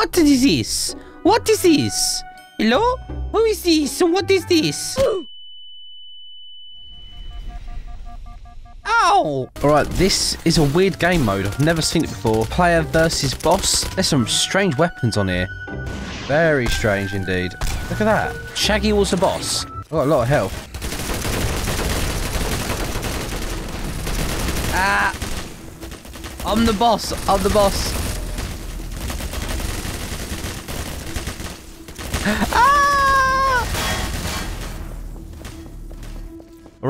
What is this? What is this? Hello? Who is this? What is this? Ow! Alright, this is a weird game mode. I've never seen it before. Player versus boss. There's some strange weapons on here. Very strange indeed. Look at that. Shaggy was the boss. I've got a lot of health. Ah! I'm the boss. I'm the boss.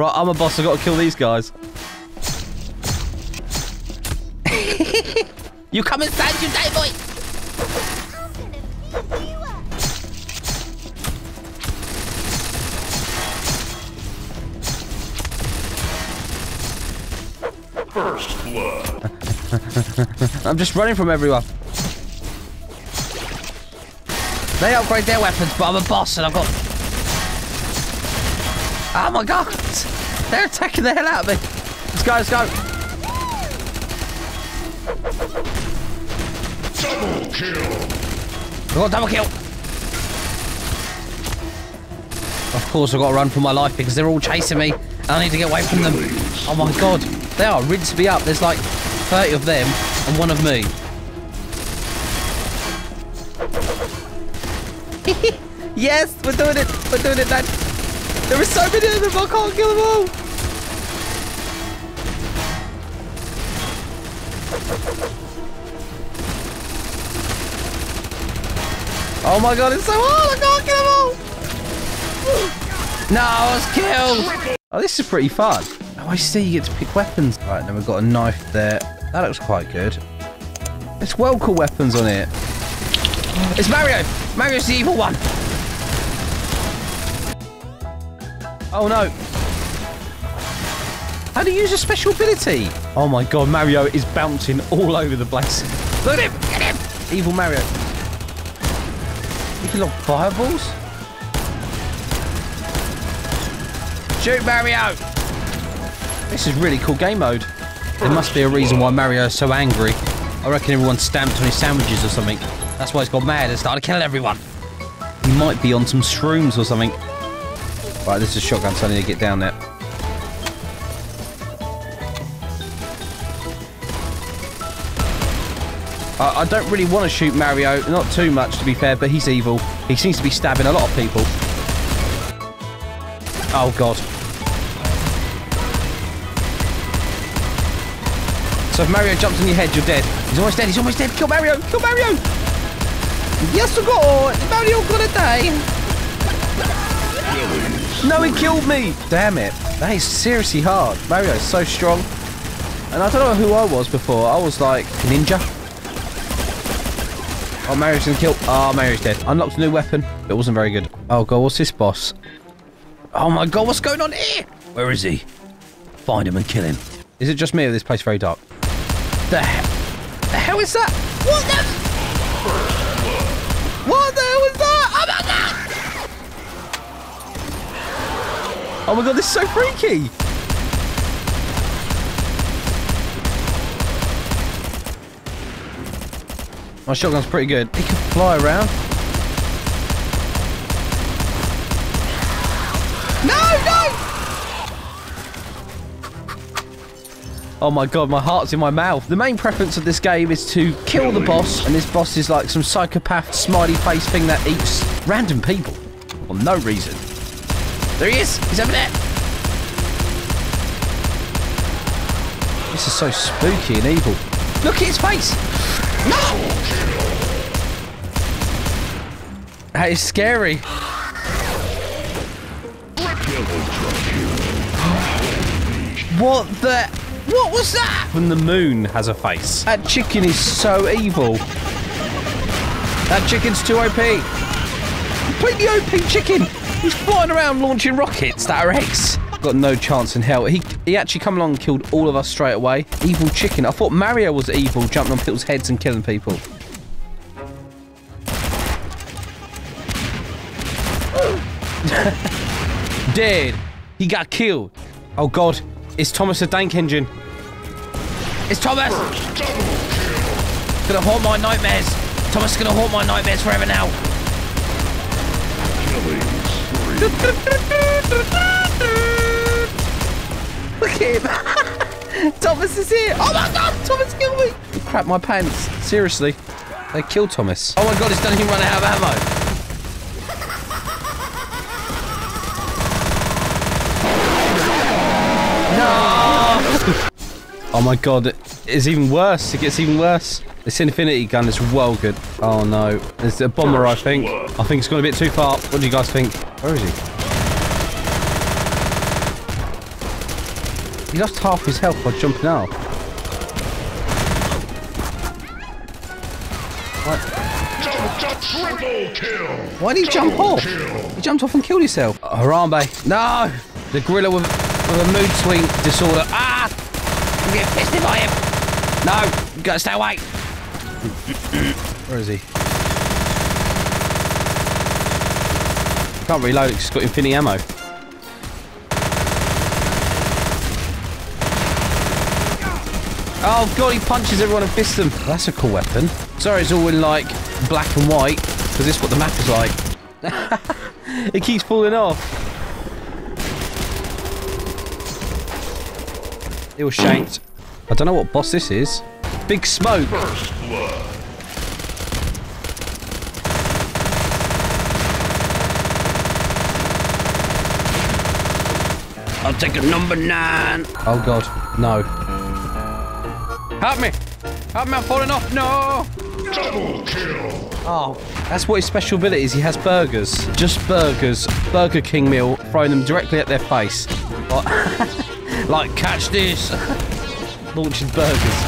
Alright, I'm a boss. I've got to kill these guys. you come inside, you die, boy! First blood. I'm just running from everyone. They upgrade their weapons, but I'm a boss and I've got... Oh my god! They're attacking the hell out of me! Let's go, let's go! Double kill. Got double kill! Of course I've got to run for my life because they're all chasing me and I need to get away from them. Oh my god. They are rinse me up. There's like 30 of them and one of me. yes, we're doing it. We're doing it, lad. There are so many of them. I can't kill them all. Oh my god, it's so hard. I can't kill them all. No, I was killed. Oh, this is pretty fun. Oh, I see. You get to pick weapons. Right, then we've got a knife there. That looks quite good. It's well cool weapons on it. It's Mario. Mario's the evil one. Oh no. How do you use a special ability? Oh my god, Mario is bouncing all over the place. Look at him! Get him! Evil Mario. You can lock fireballs? Shoot Mario! This is really cool game mode. There must be a reason why Mario is so angry. I reckon everyone stamped on his sandwiches or something. That's why he's got mad and started killing everyone. He might be on some shrooms or something. Right, this is a shotgun, so I need to get down there. I, I don't really want to shoot Mario, not too much to be fair, but he's evil. He seems to be stabbing a lot of people. Oh god. So if Mario jumps on your head, you're dead. He's almost dead, he's almost dead. Kill Mario, kill Mario! Yes, I got Mario gonna die. No, he killed me! Damn it. That is seriously hard. Mario is so strong. And I don't know who I was before. I was like ninja. Oh, Mario's gonna kill. Ah, oh, Mario's dead. Unlocked a new weapon. It wasn't very good. Oh god, what's this boss? Oh my god, what's going on here? Where is he? Find him and kill him. Is it just me or is this place very dark? The hell? The hell is that? What the? What the hell is that? Oh my god! Oh my god, this is so freaky! My shotgun's pretty good. It can fly around. No, no! Oh my god, my heart's in my mouth. The main preference of this game is to kill the boss, and this boss is like some psychopath smiley face thing that eats random people for no reason. There he is! He's over there! This is so spooky and evil. Look at his face! No! That is scary. What the? What was that? When the moon has a face. That chicken is so evil. That chicken's too OP. Completely OP chicken. He's flying around launching rockets that are eggs. Got no chance in hell. He he actually come along and killed all of us straight away. Evil chicken. I thought Mario was evil, jumping on people's heads and killing people. Dead. He got killed. Oh god. It's Thomas the Dank Engine. It's Thomas! Gonna haunt my nightmares. Thomas is gonna haunt my nightmares forever now. Look at him. Thomas is here. Oh my god, Thomas killed me. Crap my pants. Seriously. They killed Thomas. Oh my god, he's done him run out of ammo. No! oh my god, it's even worse. It gets even worse. This Infinity gun is well good. Oh no. There's a bomber, I think. I think it's gone a bit too far. What do you guys think? Where is he? He lost half his health by jumping out. Triple kill. Why did he jump off? kill. He jumped off and killed himself. Harambe. No! The gorilla with, with a mood swing disorder. Ah! I'm getting pissed by him. No! You gotta stay away. Where is he? Can't reload it 'cause it's got infinity ammo. Oh god, he punches everyone and fists them. That's a cool weapon. Sorry, it's all in like black and white because this is what the map is like. it keeps falling off. It was shanked. I don't know what boss this is. Big smoke. First blood. I'll take a number nine. Oh god, no. Help me! Help me, I'm falling off. No! Double kill. Oh, that's what his special ability is. He has burgers. Just burgers. Burger King meal, throwing them directly at their face. Like, like catch this. Launches burgers.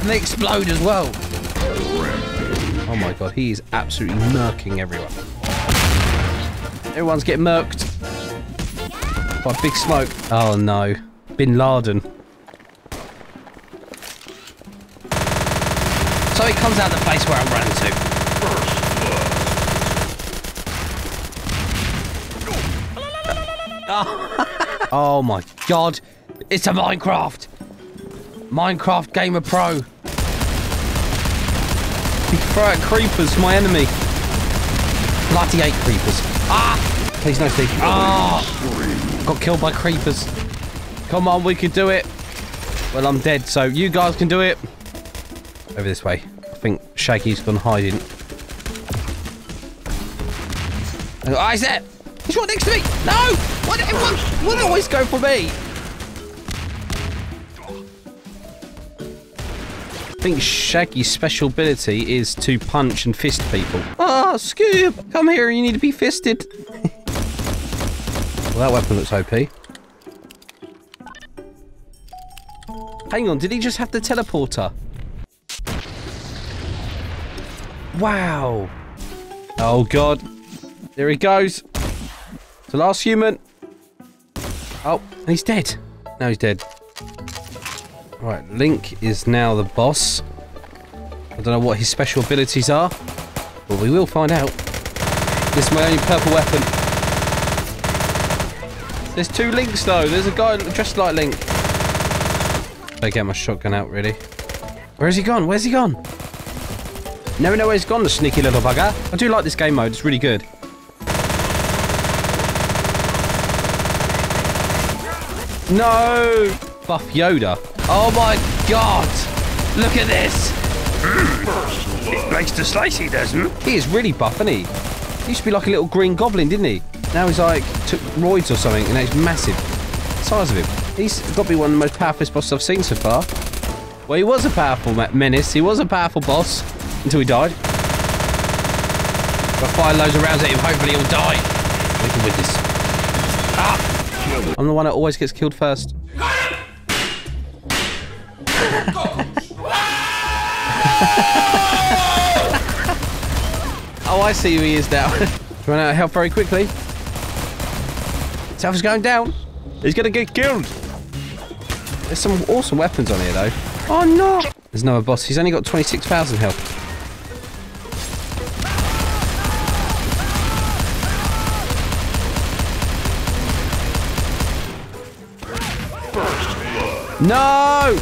And they explode as well. Oh my god, he is absolutely murking everyone. Everyone's getting murked. By big smoke. Oh no. Bin Laden. So he comes out the place where I'm running to. Oh my god. It's a Minecraft. Minecraft Gamer Pro. He can throw out creepers, my enemy. Bloody eight creepers. Ah! Please no Steve. Ah! Got killed by creepers. Come on, we can do it. Well, I'm dead, so you guys can do it. Over this way. I think Shaggy's gone hiding. Oh, he's there! He's right next to me! No! Why everyone always go for me? I think Shaggy's special ability is to punch and fist people. Ah, Scoob! Come here, you need to be fisted. well, that weapon looks OP. Hang on, did he just have the teleporter? Wow. Oh, God. There he goes. The last human. Oh, he's dead. Now he's dead. Right, Link is now the boss. I don't know what his special abilities are, but we will find out. This is my only purple weapon. There's two Links though. There's a guy dressed like Link. I get my shotgun out, really. Where has he gone? Where's he gone? Never know where he's gone, the sneaky little bugger. I do like this game mode. It's really good. No! Buff Yoda. Oh my god! Look at this! Likes the slicey, doesn't He is really buff, isn't he? He used to be like a little green goblin, didn't he? Now he's like, took roids or something, and he's massive. Size of him. He's got to be one of the most powerful bosses I've seen so far. Well, he was a powerful menace. He was a powerful boss until he died. If I fire loads of rounds at him, hopefully he'll die. We can win this. Ah! I'm the one that always gets killed first. oh, I see who he is now. Run out of health very quickly. Is going down. He's gonna get killed. There's some awesome weapons on here, though. Oh no! There's another boss. He's only got 26,000 health. No!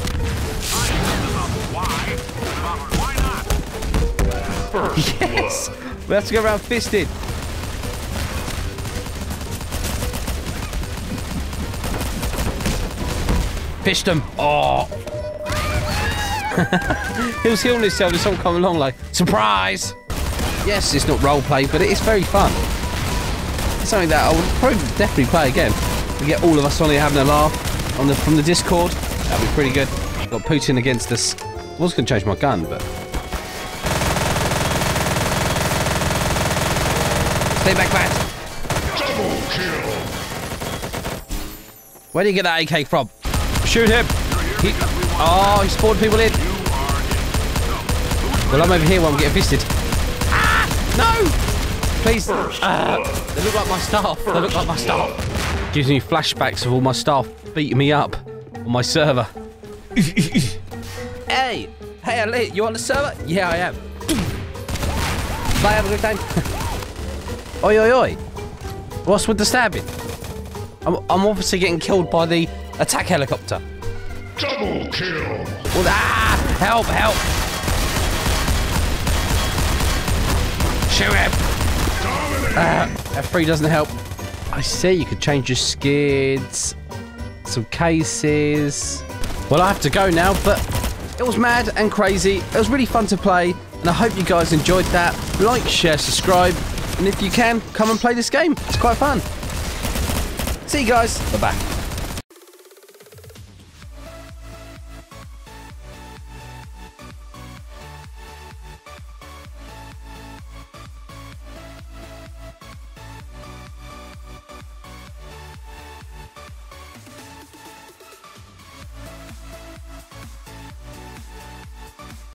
Yes! We have to go around fisted. Fished oh. him. Oh. he was healing himself and someone come along like, surprise! Yes, it's not roleplay, but it is very fun. It's something that I would probably definitely play again. We get all of us on here having a laugh on the from the Discord. That'd be pretty good. Got Putin against us. I was going to change my gun, but stay back, Matt. Double kill. Where did you get that AK from? Shoot him! He, oh, he spawned people in. Well, I'm over here while I'm getting fisted. Ah! No! Please. Ah, they look like my staff. They look like my staff. Gives me flashbacks of all my staff beating me up on my server. hey! Hey, Ali, you on the server? Yeah, I am. Bye, have a good time. oi, oi, oi. What's with the stabbing? I'm, I'm obviously getting killed by the attack helicopter. Double kill. Well, ah! Help, help! Shoot him! Ah, F3 doesn't help. I see, you could change your skids, some cases. Well, I have to go now, but it was mad and crazy. It was really fun to play, and I hope you guys enjoyed that. Like, share, subscribe, and if you can, come and play this game. It's quite fun. See you guys. Bye-bye.